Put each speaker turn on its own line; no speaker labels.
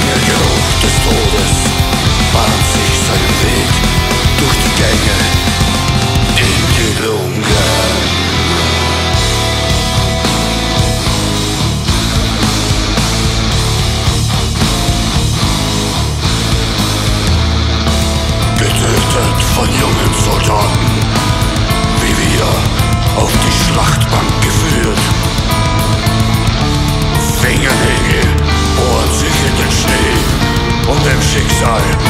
strenge Geruch des Todes bahnt sich seinen Weg durch die Gänge. side.